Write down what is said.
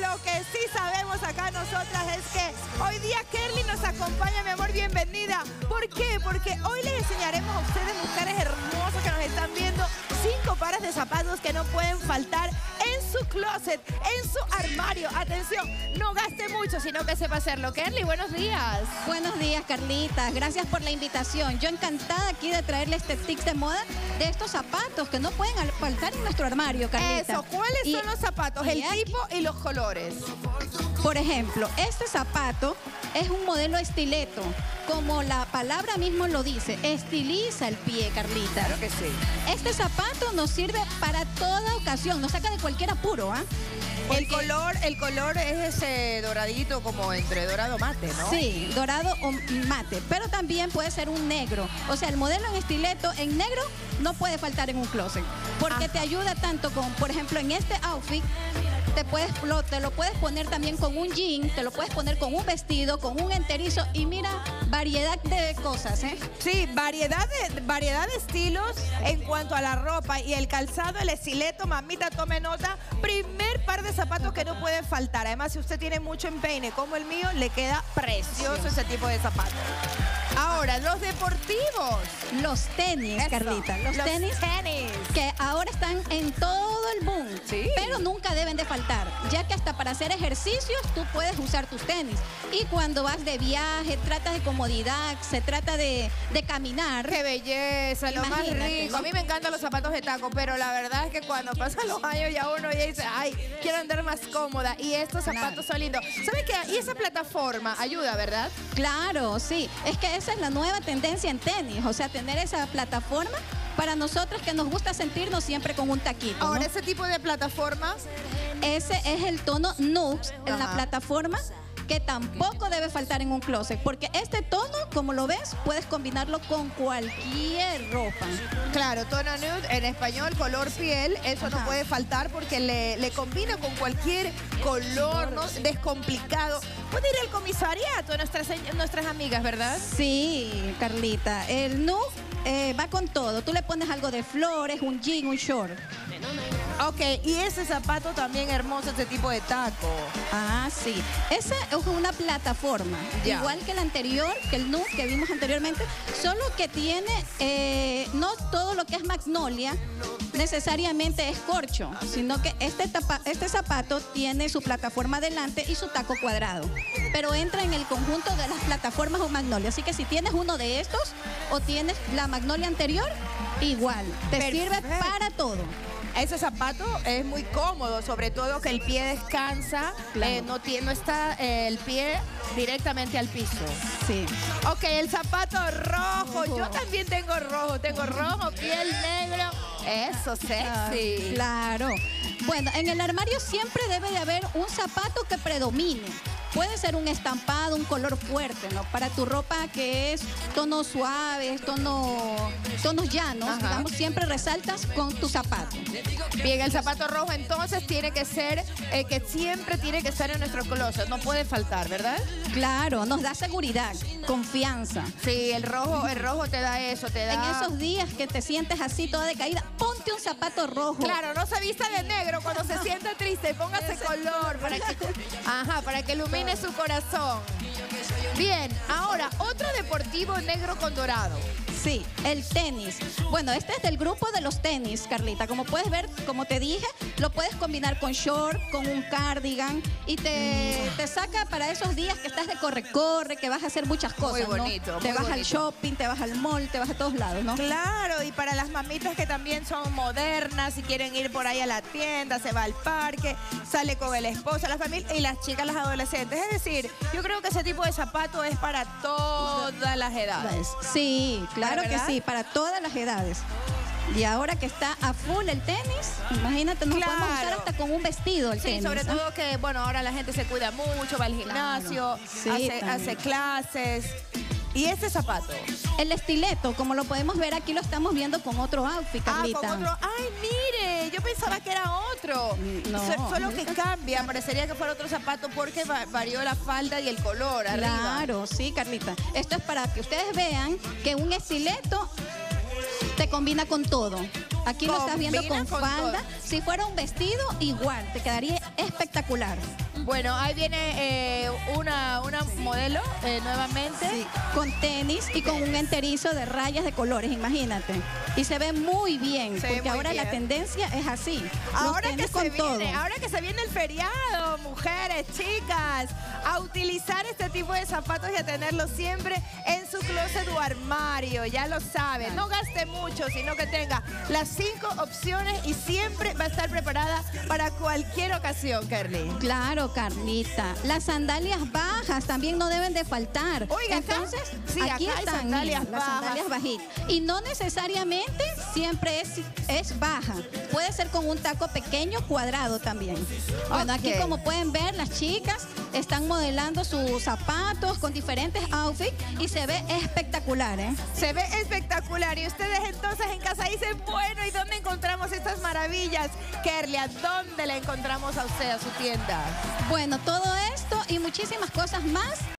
lo que sí sabemos acá nosotras es que hoy día Kerly nos acompaña, mi amor, bienvenida. ¿Por qué? Porque hoy les enseñaremos a ustedes, mujeres hermosas que nos están viendo, cinco pares de zapatos que no pueden faltar en su closet, en su armario. Atención, no gaste mucho, sino que sepa hacerlo. Kerly, buenos días. Buenos días, Carlita. Gracias por la invitación. Yo encantada aquí de traerle este tips de moda de estos zapatos que no pueden faltar en nuestro armario, Carlita. Eso, ¿cuáles Y- son los zapatos? El aquí- tipo y los colores. Por ejemplo, este zapato es un modelo estileto. Como la palabra mismo lo dice, estiliza el pie, Carlita. Claro que sí. Este zapato nos sirve para toda ocasión, nos saca de cualquier apuro, ¿ah? El color, el color es ese doradito como entre dorado mate, ¿no? Sí, dorado o mate, pero también puede ser un negro. O sea, el modelo en estileto en negro no puede faltar en un closet, porque te ayuda tanto con, por ejemplo, en este outfit, te, puedes, lo, te lo puedes poner también con un jean, te lo puedes poner con un vestido, con un enterizo y mira, variedad de cosas, ¿eh? Sí, variedad de, variedad de estilos en cuanto a la ropa y el calzado, el estileto, mamita, tome nota. Primer par de zapatos que no pueden faltar. Además, si usted tiene mucho empeine como el mío, le queda precioso ese tipo de zapatos. Ahora, los deportivos. Los tenis, Eso, Carlita, los, tenis tenis. que ahora están en todo el boom, Sí. pero nunca deben de faltar, ya que hasta para hacer ejercicios tú puedes usar tus tenis. Y cuando vas de viaje, trata de comodidad, se trata de, de caminar. Qué belleza, lo más rico. A mí me encantan los zapatos de taco, pero la verdad es que cuando pasan los años ya uno ya dice, ay, quiero andar más cómoda. Y estos zapatos son lindos. ¿Sabes qué? Y esa plataforma ayuda, ¿verdad? Claro, sí. Es que esa es la nueva tendencia en tenis, o sea, tener esa plataforma para nosotros que nos gusta sentirnos siempre con un taquito. ¿no? Ahora, ese tipo de plataformas Ese es el tono nude en la plataforma que tampoco debe faltar en un closet, porque este tono, como lo ves, puedes combinarlo con cualquier ropa. Claro, tono nude, en español, color piel, eso no puede faltar porque le, le combina con cualquier color, ¿no? Descomplicado. Puede ir al comisariato, nuestras, nuestras amigas, ¿verdad? Sí, Carlita, el nude eh, va con todo. Tú le pones algo de flores, un jean, un short. Ok, y ese zapato también hermoso, ese tipo de taco. Ah, sí. Esa es una plataforma, Ya. igual que el anterior, que el nude que vimos anteriormente, solo que tiene, eh, no todo lo que es magnolia necesariamente es corcho, sino que este, tapa- este zapato tiene su plataforma adelante y su taco cuadrado, pero entra en el conjunto de las plataformas o magnolia. Así que si tienes uno de estos o tienes la magnolia anterior, igual, te sirve para todo. Ese zapato es muy cómodo, sobre todo que el pie descansa, Claro. eh, no, tiene, no está eh, el pie directamente al piso. Sí. Ok, el zapato rojo. Yo también tengo rojo. Tengo rojo, piel negro. Eso, sexy. Claro. Bueno, en el armario siempre debe de haber un zapato que predomine. Puede ser un estampado, un color fuerte, ¿no? Para tu ropa que es tonos suaves, tono, tonos llanos, Ajá. digamos, siempre resaltas con tu zapato. Bien, el zapato rojo entonces tiene que ser, eh, que siempre tiene que estar en nuestro closet. No puede faltar, ¿verdad? Claro, nos da seguridad, confianza. Sí, el rojo, el rojo te da eso, te da. En esos días que te sientes así toda decaída, ponte un zapato rojo. Claro, no se vista de negro cuando se siente triste, póngase color para que, ajá, para que ilumine su corazón. Bien, ahora otro deportivo negro con dorado. Sí, el tenis. Bueno, este es del grupo de los tenis, Carlita. Como puedes ver, como te dije, lo puedes combinar con short, con un cardigan y te, te saca para esos días que estás de corre-corre, que vas a hacer muchas cosas. ¿no? bonito, Te muy vas al shopping, te vas al mall, te vas a todos lados, ¿no? Claro, y para las mamitas que también son modernas y quieren ir por ahí a la tienda, se va al parque, sale con el esposo, la familia y las chicas, las adolescentes. Es decir, yo creo que ese tipo de zapato es para todas las edades. Sí, claro que ¿Verdad? sí, para todas las edades. Y ahora que está a full el tenis, imagínate, nos Claro. podemos usar hasta con un vestido el Sí, tenis. sobre ¿no? todo que, bueno, ahora la gente se cuida mucho, va al gimnasio, Sí, hace clases. Y este zapato. El estileto, como lo podemos ver aquí, lo estamos viendo con otro outfit, Ah, Carlita. con otro. Ay, mire, yo pensaba que era otro. No. So- Solo que cambia, parecería que fuera otro zapato porque va- varió la falda y el color arriba. Claro, sí, Carlita. Esto es para que ustedes vean que un estileto te combina con todo. Aquí lo estás viendo con, con falda. todo. Si fuera un vestido, igual, te quedaría espectacular. Bueno, ahí viene eh, una, una modelo eh, nuevamente. Sí, con tenis y con un enterizo de rayas de colores, imagínate. Y se ve muy bien, Se porque ahora la tendencia es así. Ahora que, se con todo. viene, ahora que se viene el feriado, mujeres, chicas, a utilizar este tipo de zapatos y a tenerlos siempre en su closet o armario, ya lo saben. No gaste mucho, sino que tenga las cinco opciones y siempre va a estar preparada para cualquier ocasión, Kerly. Claro, Carlita. Las sandalias bajas también no deben de faltar. Oiga, acá- Entonces, sí, aquí acá están sandalias las sandalias bajitas. Y no necesariamente siempre es, es baja. Puede ser con un taco pequeño, cuadrado también. Bueno, aquí como pueden ver, las chicas están modelando sus zapatos con diferentes outfits y se ve espectacular, ¿eh? Se ve espectacular y ustedes entonces en casa dicen, bueno, ¿y dónde encontramos estas maravillas? Kerly, ¿a dónde la encontramos a usted, a su tienda? Bueno, todo esto y muchísimas cosas más